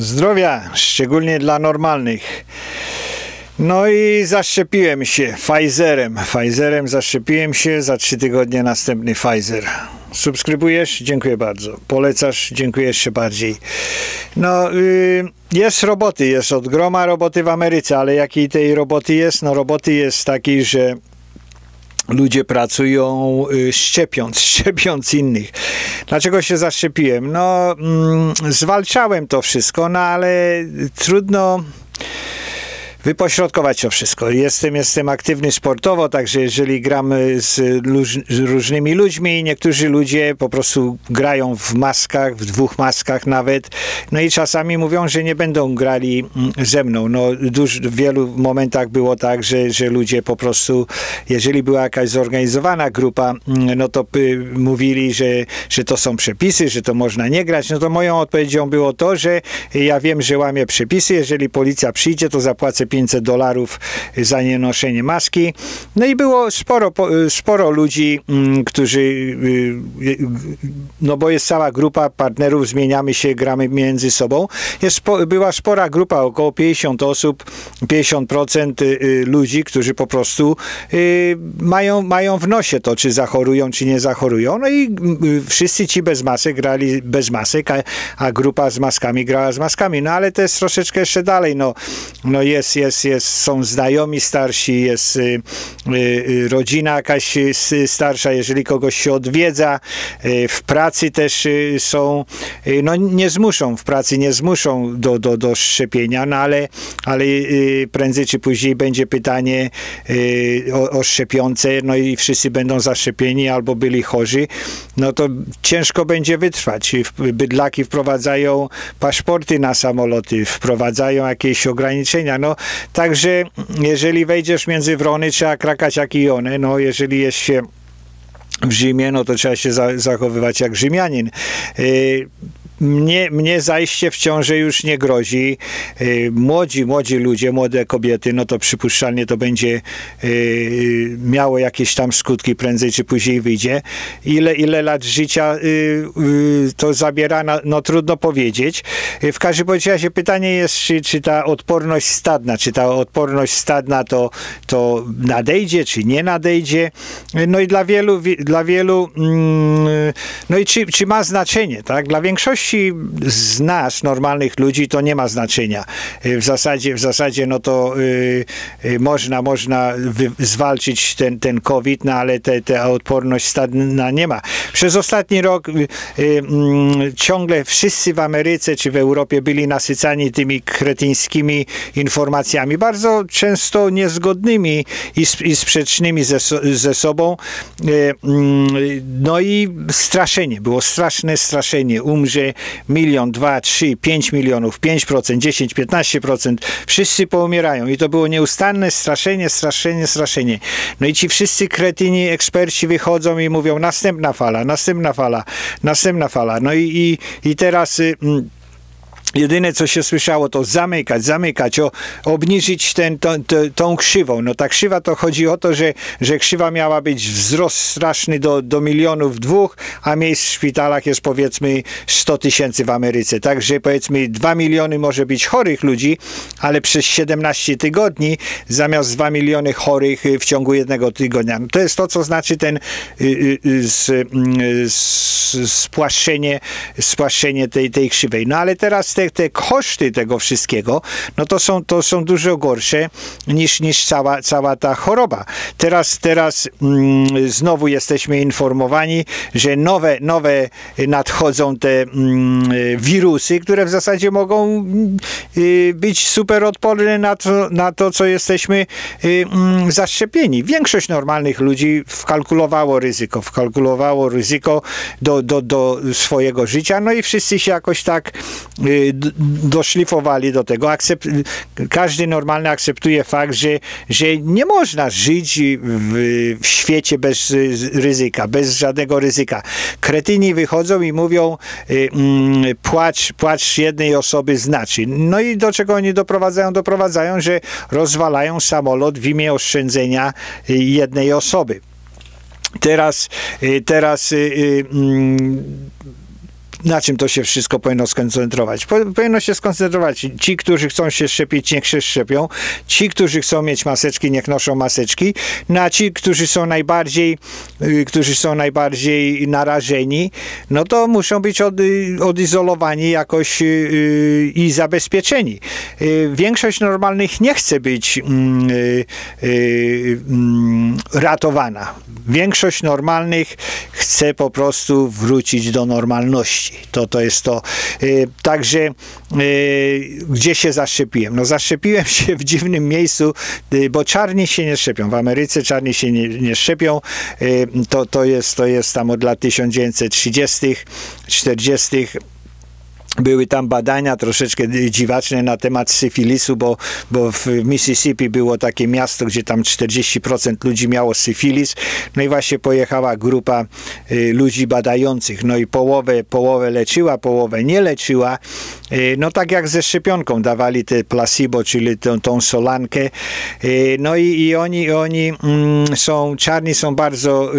Zdrowia, szczególnie dla normalnych. No i zaszczepiłem się Pfizerem. Pfizerem zaszczepiłem się, za trzy tygodnie następny Pfizer. Subskrybujesz? Dziękuję bardzo. Polecasz? Dziękuję jeszcze bardziej. No, y, jest roboty, jest od groma roboty w Ameryce, ale jakiej tej roboty jest? No, roboty jest takiej, że ludzie pracują y, szczepiąc, szczepiąc innych. Dlaczego się zaszczepiłem? No, mm, zwalczałem to wszystko, no ale trudno wypośrodkować to wszystko. Jestem, jestem aktywny sportowo, także jeżeli gramy z, z, różnymi ludźmi, niektórzy ludzie po prostu grają w maskach, w dwóch maskach nawet, no i czasami mówią, że nie będą grali mm, ze mną. No, duż, w wielu momentach było tak, że, że ludzie po prostu, jeżeli była jakaś zorganizowana grupa, mm, no to mówili, że, że to są przepisy, że to można nie grać. No to moją odpowiedzią było to, że ja wiem, że łamię przepisy, jeżeli policja przyjdzie, to zapłacę 500 dolarów za nienoszenie maski. No i było sporo, sporo ludzi, mm, którzy, y, y, no bo jest cała grupa partnerów, zmieniamy się, gramy między sobą. Jest, była spora grupa, około 50 osób, 50% y, ludzi, którzy po prostu mają, mają w nosie to, czy zachorują, czy nie zachorują. No i wszyscy ci bez masek grali bez masek, a, a grupa z maskami grała z maskami. No ale to jest troszeczkę jeszcze dalej. No, no jest, jest, jest, są znajomi starsi, jest y, y, y, rodzina jakaś starsza, jeżeli kogoś się odwiedza. W pracy też są, no nie zmuszą, w pracy nie zmuszą do, do, do szczepienia, no ale, ale prędzej czy później będzie pytanie o, o szczepionce, no i wszyscy będą zaszczepieni albo byli chorzy, no to ciężko będzie wytrwać. Bydlaki wprowadzają paszporty na samoloty, wprowadzają jakieś ograniczenia. No Także jeżeli wejdziesz między wrony, trzeba krakać jak i one. No jeżeli jest się w Rzymie, no to trzeba się zachowywać jak Rzymianin. Y, mnie, mnie zajście w ciąży już nie grozi. Y, młodzi, młodzi ludzie, młode kobiety, no to przypuszczalnie to będzie y, miało jakieś tam skutki, prędzej czy później wyjdzie. Ile, ile lat życia y, to zabiera, no, no trudno powiedzieć. W każdym razie pytanie jest, czy, czy ta odporność stadna, czy ta odporność stadna to, to nadejdzie, czy nie nadejdzie. No i dla wielu, dla wielu mm, no i czy, czy ma znaczenie, tak? Dla większości większości z nas, normalnych ludzi, to nie ma znaczenia. Y, w zasadzie, w zasadzie no to y, y, można, można zwalczyć ten, ten COVID, no ale te, ta odporność stadna nie ma. Przez ostatni rok y, y, mm, ciągle wszyscy w Ameryce czy w Europie byli nasycani tymi kretyńskimi informacjami, bardzo często niezgodnymi i, i sprzecznymi ze, ze sobą. Y, mm, no i straszenie, było straszne straszenie. Umrze milion, dwa, trzy, pięć milionów, pięć procent, dziesięć, piętnaście procent, wszyscy poumierają i to było nieustanne straszenie, straszenie, straszenie. No i ci wszyscy kretyni, eksperci wychodzą i mówią następna fala, następna fala, następna fala. No i, i, i teraz... Y, mm, Jedyne, co się słyszało, to zamykać, zamykać, o, obniżyć ten, tą, tą krzywą. No ta krzywa to chodzi o to, że, że krzywa miała być wzrost straszny do, do milionów dwóch, a miejsc w szpitalach jest powiedzmy 100 tysięcy w Ameryce. Także powiedzmy 2 miliony może być chorych ludzi, ale przez 17 tygodni zamiast 2 miliony chorych w ciągu jednego tygodnia. No to jest to, co znaczy ten y, y, y, z, spłaszczenie, spłaszczenie tej, tej krzywej. No ale teraz te, te koszty tego wszystkiego, no to są, to są dużo gorsze niż, niż cała, cała ta choroba. Teraz, teraz mm, znowu jesteśmy informowani, że nowe, nowe nadchodzą te mm, wirusy, które w zasadzie mogą y, być super odporne na to, na to co jesteśmy y, mm, zaszczepieni. Większość normalnych ludzi wkalkulowało ryzyko, wkalkulowało ryzyko do, do, do swojego życia, no i wszyscy się jakoś tak y, doszlifowali do tego. Akcept, każdy normalny akceptuje fakt, że, że nie można żyć w, w świecie bez ryzyka, bez żadnego ryzyka. Kretyni wychodzą i mówią y, mm, płacz, płacz jednej osoby znaczy. No i do czego oni doprowadzają? Doprowadzają, że rozwalają samolot w imię oszczędzenia jednej osoby. Teraz, y, teraz y, mm, na czym to się wszystko powinno skoncentrować? Powinno się skoncentrować. Ci, którzy chcą się szczepić, niech się szczepią. Ci, którzy chcą mieć maseczki, niech noszą maseczki. No a ci, którzy są najbardziej, y, którzy są najbardziej narażeni, no to muszą być od, odizolowani jakoś y, i zabezpieczeni. Y, większość normalnych nie chce być mm, mm, ratowana. Większość normalnych chce po prostu wrócić do normalności. To, to jest to. Y, także y, gdzie się zaszczepiłem? No zaszczepiłem się w dziwnym miejscu, y, bo czarni się nie szczepią. W Ameryce czarni się nie, nie szczepią. To, to, jest, to jest tam od lat 1930, 40 były tam badania troszeczkę dziwaczne na temat syfilisu, bo, bo w Mississippi było takie miasto, gdzie tam 40% ludzi miało syfilis. No i właśnie pojechała grupa y, ludzi badających. No i połowę, połowę leczyła, połowę nie leczyła. Y, no tak jak ze szczepionką dawali te placebo, czyli tą, tą solankę. Y, no i, i oni, oni mm, są, czarni są bardzo,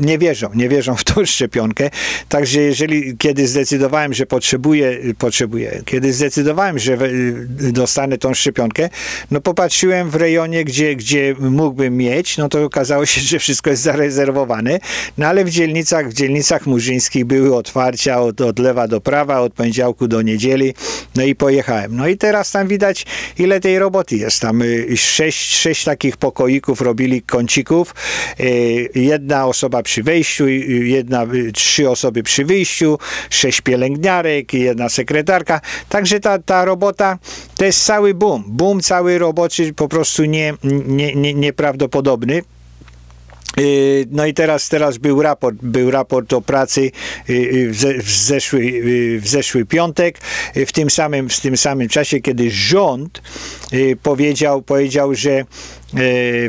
nie wierzą, nie wierzą w tą szczepionkę. Także jeżeli, kiedy zdecydowałem, że potrzebuję potrzebuję, Kiedy zdecydowałem, że dostanę tą szczepionkę, no popatrzyłem w rejonie, gdzie, gdzie mógłbym mieć, no to okazało się, że wszystko jest zarezerwowane, no ale w dzielnicach, w dzielnicach murzyńskich były otwarcia od, od lewa do prawa, od poniedziałku do niedzieli, no i pojechałem. No i teraz tam widać, ile tej roboty jest. Tam y, sześć, sześć takich pokoików robili kącików, y, jedna osoba przy wejściu, y, jedna, trzy osoby przy wyjściu, sześć pielęgniarek, jedna sekretarka. Także ta, ta robota to jest cały boom. Boom cały roboczy, po prostu nie, nie, nie, nieprawdopodobny. Y, no i teraz, teraz był raport, był raport o pracy y, y, w zeszły, w zeszły piątek, w tym samym, w tym samym czasie, kiedy rząd powiedział, powiedział, że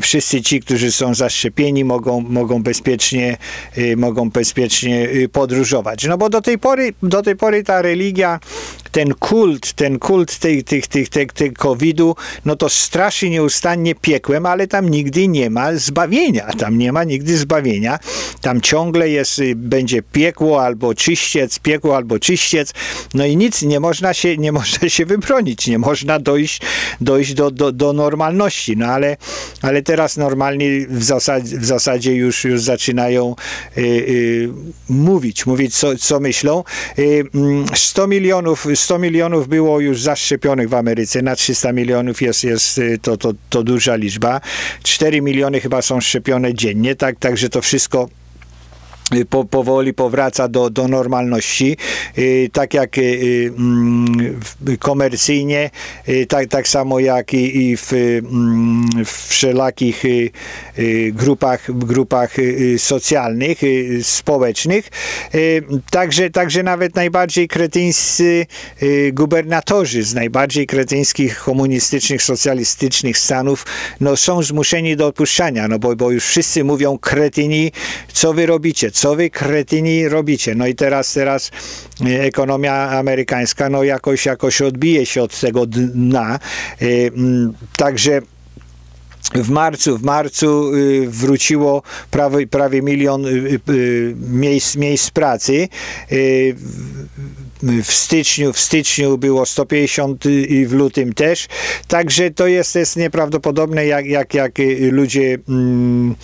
wszyscy ci, którzy są zaszczepieni, mogą, mogą, bezpiecznie, mogą bezpiecznie podróżować. No bo do tej pory, do tej pory ta religia ten kult, ten kult tych, tych, tych, tych COVID-u, no to straszy nieustannie piekłem, ale tam nigdy nie ma zbawienia. Tam nie ma nigdy zbawienia. Tam ciągle jest, y, będzie piekło albo czyściec, piekło albo czyściec. No i nic, nie można się, nie można się wybronić, nie można dojść, dojść do, do, do normalności. No ale, ale teraz normalni w zasadzie, w zasadzie już, już zaczynają y, y, mówić, mówić co, co myślą. Y, 100 mm, milionów 100 milionów było już zaszczepionych w Ameryce, na 300 milionów jest, jest y, to, to, to duża liczba. 4 miliony chyba są szczepione dziennie, tak, także to wszystko po, powoli powraca do, do normalności, y, tak jak y, mm, komercyjnie, tak, tak samo jak i, i w, mm, w wszelakich grupach, grupach socjalnych, społecznych. Także, także nawet najbardziej kretyńscy gubernatorzy z najbardziej kretyńskich komunistycznych, socjalistycznych stanów no, są zmuszeni do odpuszczania, no bo, bo już wszyscy mówią kretyni, co wy robicie, co wy kretyni robicie? No i teraz, teraz e, ekonomia amerykańska no jakoś, jakoś odbije się od tego dna. E, także w marcu, w marcu y, wróciło prawie, prawie milion y, y, miejsc, miejsc pracy w styczniu, w styczniu było 150 i w lutym też. Także to jest, jest nieprawdopodobne, jak, jak, jak ludzie mm,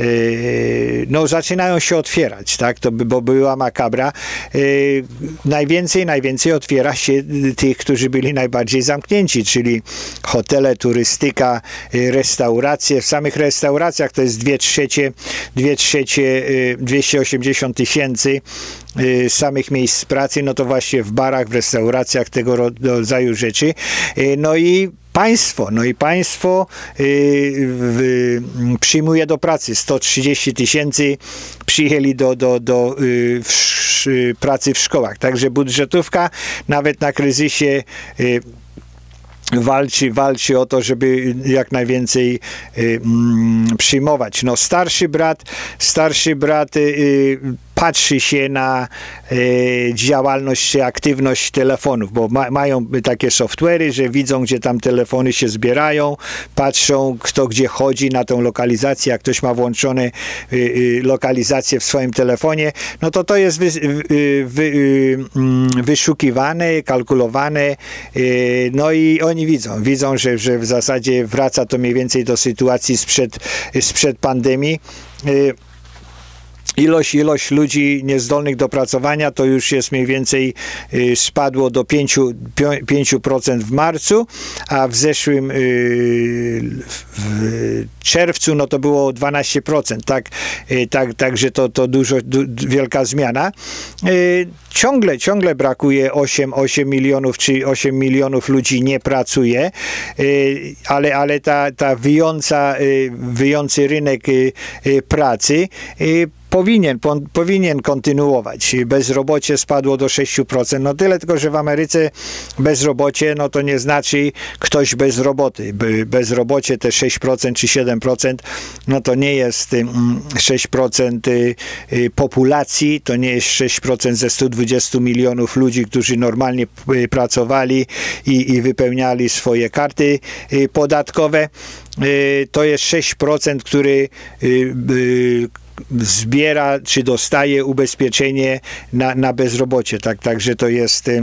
e, no, zaczynają się otwierać, tak? To, bo była makabra. E, najwięcej, najwięcej otwiera się tych, którzy byli najbardziej zamknięci, czyli hotele, turystyka, restauracje. W samych restauracjach to jest 2 trzecie, 2 trzecie 280 tysięcy Y, samych miejsc pracy, no to właśnie w barach, w restauracjach, tego rodzaju rzeczy. Y, no i państwo, no i państwo y, przyjmuje do pracy 130 tysięcy przyjęli do, do, do y, w, y, pracy w szkołach. Także budżetówka nawet na kryzysie y, walczy, walczy o to, żeby jak najwięcej y, mm, przyjmować. No starszy brat, starszy brat y, patrzy się na działalność czy aktywność telefonów, bo ma, mają takie software'y, że widzą, gdzie tam telefony się zbierają, patrzą, kto gdzie chodzi na tą lokalizację, jak ktoś ma włączone lokalizację w swoim telefonie, no to to jest wy, wy, mm, wyszukiwane, kalkulowane, no i oni widzą, widzą, że, że w zasadzie wraca to mniej więcej do sytuacji sprzed, sprzed pandemii ilość, ilość ludzi niezdolnych do pracowania to już jest mniej więcej y, spadło do 5%, 5% w marcu, a w zeszłym y, w czerwcu no to było 12%, tak, y, tak, także to, to dużo, du, wielka zmiana. Ciągle, ciągle brakuje 8, 8 milionów, czy 8 milionów ludzi nie pracuje, ale, ale ta, ta wyjąca, wyjący rynek pracy powinien, powinien kontynuować. Bezrobocie spadło do 6%. No tyle tylko, że w Ameryce bezrobocie, no to nie znaczy ktoś bez roboty. Bezrobocie te 6% czy 7%, no to nie jest 6% y, y, populacji, to nie jest 6% ze 120 milionów ludzi, którzy normalnie y, pracowali i, i wypełniali swoje karty podatkowe. To jest 6%, który zbiera czy dostaje ubezpieczenie na, na bezrobocie. Tak, także to jest y,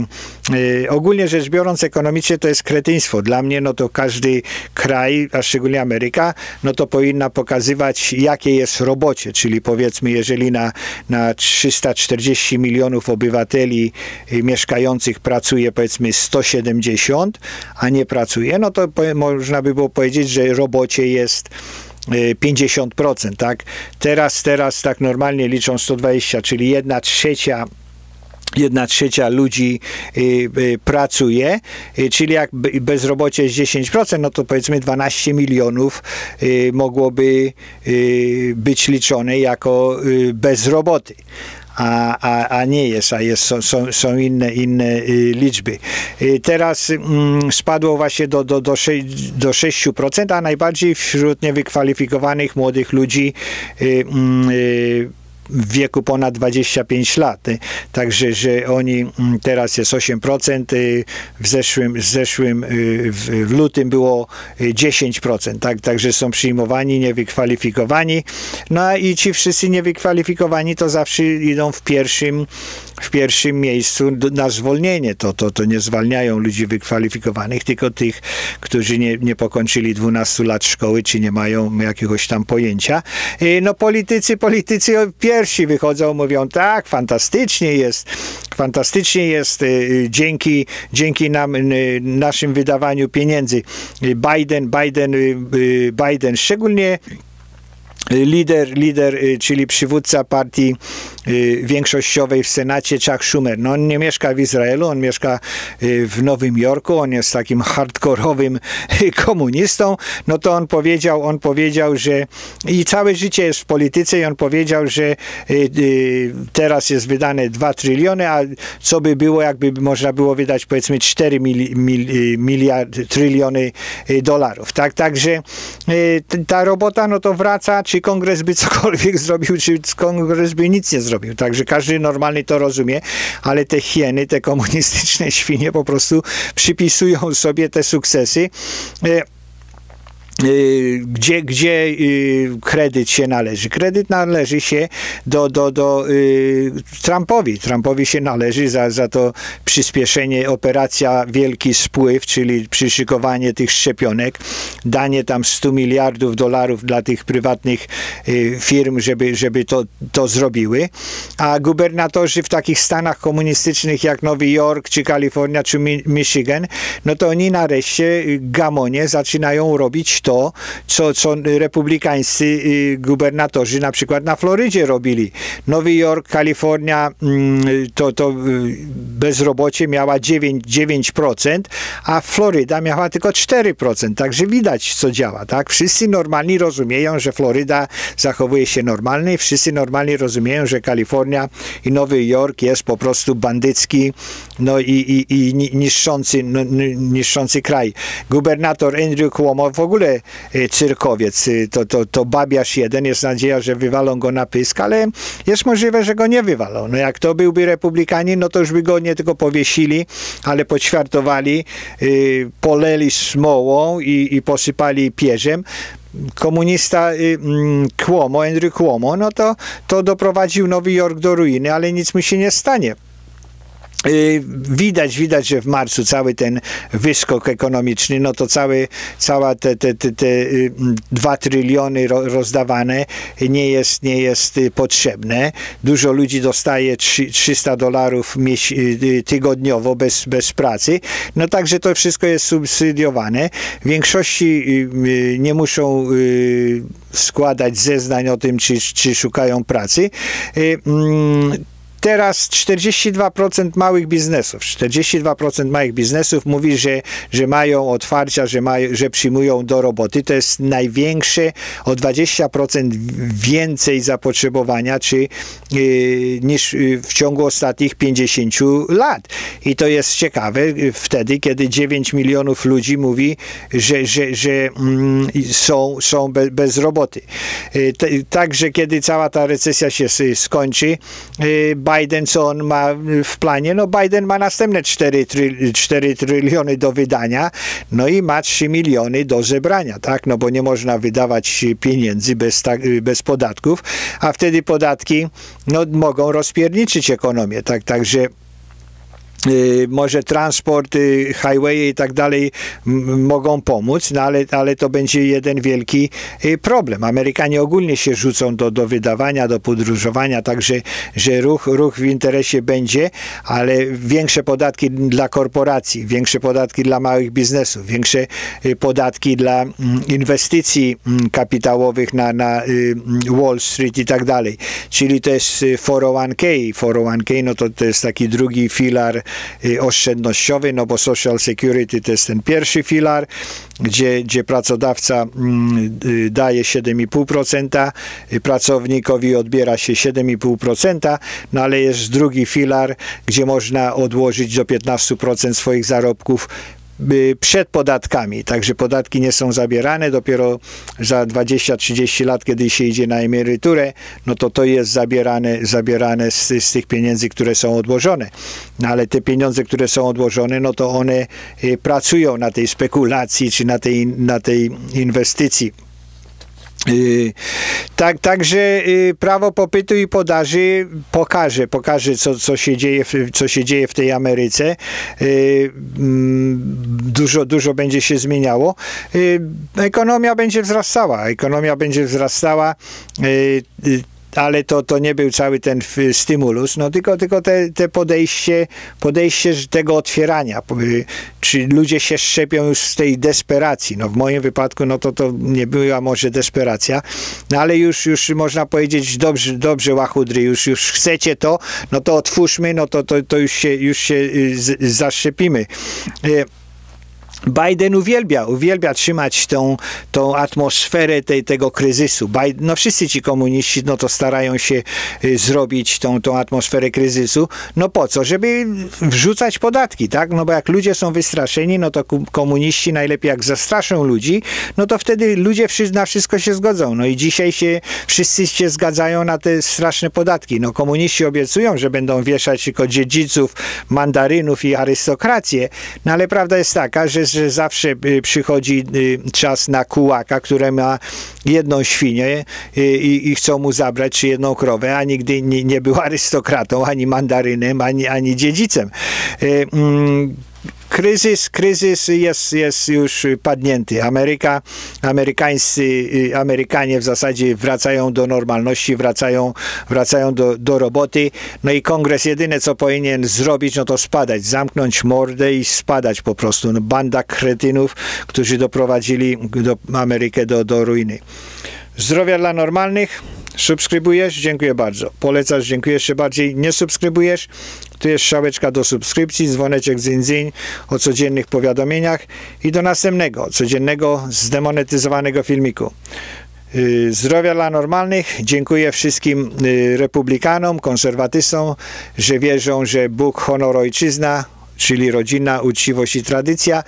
ogólnie rzecz biorąc ekonomicznie to jest kretyństwo. Dla mnie no to każdy kraj, a szczególnie Ameryka, no to powinna pokazywać jakie jest robocie, czyli powiedzmy jeżeli na, na 340 milionów obywateli y, mieszkających pracuje powiedzmy 170, a nie pracuje, no to po, można by było powiedzieć, że robocie jest 50%, tak? Teraz, teraz tak normalnie liczą 120, czyli jedna trzecia jedna trzecia ludzi y, y, pracuje, y, czyli jak bezrobocie jest 10%, no to powiedzmy 12 milionów mogłoby być liczone jako bezroboty a, a, a nie jest, a jest, są, są inne, inne y, liczby. Y, teraz mm, spadło właśnie do, do, do, 6, do 6%, a najbardziej wśród niewykwalifikowanych młodych ludzi y, mm, w wieku ponad 25 lat. Także, że oni mm, teraz jest 8%, y, w zeszłym, w, zeszłym y, w lutym było 10%. Y, tak, także są przyjmowani, niewykwalifikowani. No i ci wszyscy niewykwalifikowani to zawsze idą w pierwszym w pierwszym miejscu na zwolnienie. To, to, to nie zwalniają ludzi wykwalifikowanych, tylko tych, którzy nie, nie pokończyli 12 lat szkoły, czy nie mają jakiegoś tam pojęcia. No politycy, politycy pierwsi wychodzą, mówią tak, fantastycznie jest, fantastycznie jest y, dzięki, dzięki nam, naszym wydawaniu pieniędzy. Biden, Biden, y, Biden, szczególnie lider, lider, czyli przywódca partii Y, większościowej w Senacie Chuck Schumer. No on nie mieszka w Izraelu, on mieszka y, w Nowym Jorku, on jest takim hardkorowym komunistą, no to on powiedział, on powiedział, że i całe życie jest w polityce i on powiedział, że y, teraz jest wydane 2 tryliony, a co by było, jakby można było wydać powiedzmy 4 mil, mil, miliard, tryliony dolarów. Tak, także ta robota no to wraca, czy kongres by cokolwiek zrobił, czy kongres by nic nie zrobił. Także każdy normalny to rozumie, ale te hieny, te komunistyczne świnie po prostu przypisują sobie te sukcesy. Y, gdzie, gdzie y, kredyt się należy? Kredyt należy się do, do, do y, Trumpowi. Trumpowi się należy za, za to przyspieszenie operacja Wielki Spływ, czyli przyszykowanie tych szczepionek, danie tam 100 miliardów dolarów dla tych prywatnych firm, żeby, żeby to, to zrobiły. A gubernatorzy w takich stanach komunistycznych jak Nowy Jork, czy Kalifornia, czy Michigan, no to oni nareszcie gamonie zaczynają robić to, co, co republikańscy y, gubernatorzy na przykład na Florydzie robili. Nowy Jork, Kalifornia, mm, to, to y, bezrobocie miała 9%, 9%, a Floryda miała tylko 4%. Także widać, co działa. Tak? Wszyscy normalni rozumieją, że Floryda zachowuje się normalnie, wszyscy normalnie rozumieją, że Kalifornia i Nowy Jork jest po prostu bandycki no i, i, i niszczący, no, niszczący kraj. Gubernator Andrew Cuomo w ogóle ogóle cyrkowiec, to, to, to babiarz jeden, jest nadzieja, że wywalą go na pysk, ale jest możliwe, że go nie wywalą. No jak to byłby republikanin, no to już by go nie tylko powiesili, ale poćwiartowali, poleli smołą i, i posypali pierzem komunista Cuomo, Andrew Cuomo, no to, to doprowadził Nowy Jork do ruiny, ale nic mu się nie stanie. Y, widać, widać, że w marcu cały ten wyskok ekonomiczny, no to cały, cała te, te, te, te 2 y, tryliony rozdawane nie jest, nie jest y, potrzebne. Dużo ludzi dostaje 300 dolarów tygodniowo bez, bez pracy. No także to wszystko jest subsydiowane. W większości nie muszą składać zeznań o tym, czy, czy szukają pracy. Teraz 42% małych biznesów, 42% małych biznesów mówi, że, że mają otwarcia, że, mają, że przyjmują do roboty. To jest największe, o 20% więcej zapotrzebowania czy, yy, niż w ciągu ostatnich 50 lat. I to jest ciekawe wtedy, kiedy 9 milionów ludzi mówi, że, że, że mm, są, są bez, bez roboty. Yy, także kiedy cała ta recesja się skończy, yy, Biden, co on ma w planie? No Biden ma następne 4, 4 tryliony do wydania, no i ma 3 miliony do zebrania, tak? No bo nie można wydawać pieniędzy bez, bez podatków, a wtedy podatki no, mogą rozpierniczyć ekonomię, tak? Także może transport, y, highway i tak dalej mogą pomóc, no ale, ale to będzie jeden wielki y, problem. Amerykanie ogólnie się rzucą do, do wydawania, do podróżowania, także że ruch, ruch w interesie będzie, ale większe podatki dla korporacji, większe podatki dla małych biznesów, większe podatki dla mm, inwestycji mm, kapitałowych na, na Wall Street i tak dalej. Czyli to jest 401k. 401k no to, to jest taki drugi filar Y, oszczędnościowy, no bo Social Security to jest ten pierwszy filar, gdzie, gdzie pracodawca mm, y, daje 7,5%, y, pracownikowi odbiera się 7,5%, no ale jest drugi filar, gdzie można odłożyć do 15% swoich zarobków przed podatkami, także podatki nie są zabierane, dopiero za 20-30 lat, kiedy się idzie na emeryturę, no to to jest zabierane, zabierane z, z tych pieniędzy, które są odłożone. No ale te pieniądze, które są odłożone, no to one y, pracują na tej spekulacji, czy na tej, na tej inwestycji. Y, tak, także y, prawo popytu i podaży pokaże, pokaże co, co, się dzieje w, co się dzieje w tej Ameryce. Y, mm, dużo, dużo będzie się zmieniało. Ekonomia będzie wzrastała, ekonomia będzie wzrastała ale to, to nie był cały ten stymulus, no tylko, tylko te, te podejście, podejście tego otwierania. Czy ludzie się szczepią już z tej desperacji? No w moim wypadku, no to to nie była może desperacja, no ale już, już można powiedzieć, dobrze, dobrze łachudry, już, już chcecie to, no to otwórzmy, no to, to, to już się, już się y, zaszczepimy. Biden uwielbia, uwielbia trzymać tą, tą atmosferę tej, tego kryzysu. Biden, no wszyscy ci komuniści no to starają się y, zrobić tą, tą atmosferę kryzysu. No po co? Żeby wrzucać podatki, tak? No bo jak ludzie są wystraszeni, no to komuniści najlepiej jak zastraszą ludzi, no to wtedy ludzie na wszystko się zgodzą. No i dzisiaj się wszyscy się zgadzają na te straszne podatki. No komuniści obiecują, że będą wieszać tylko dziedziców, mandarynów i arystokrację, no ale prawda jest taka, że że zawsze y, przychodzi y, czas na kułaka, które ma jedną świnię y, i, i chcą mu zabrać, czy jedną krowę, a nigdy nie, nie był arystokratą, ani mandarynem, ani, ani dziedzicem. Kryzys, kryzys jest, jest już padnięty. Ameryka, amerykańscy, y, Amerykanie w zasadzie wracają do normalności, wracają, wracają do, do roboty. No i kongres jedyne, co powinien zrobić, no to spadać, zamknąć mordę i spadać po prostu. No, banda kretynów, którzy doprowadzili do Amerykę do, do ruiny. Zdrowia dla normalnych. Subskrybujesz? Dziękuję bardzo. Polecasz? Dziękuję jeszcze bardziej. Nie subskrybujesz? Tu jest szałeczka do subskrypcji, dzwoneczek dzyń, o codziennych powiadomieniach i do następnego, codziennego, zdemonetyzowanego filmiku. Y, zdrowia dla normalnych. Dziękuję wszystkim y, republikanom, konserwatystom, że wierzą, że Bóg, honor, ojczyzna czyli rodzina, uczciwość i tradycja.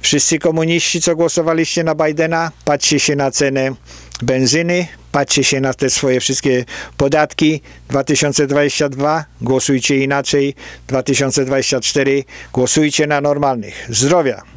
Wszyscy komuniści, co głosowaliście na Bidena, patrzcie się na cenę benzyny, patrzcie się na te swoje wszystkie podatki. 2022 głosujcie inaczej, 2024 głosujcie na normalnych. Zdrowia!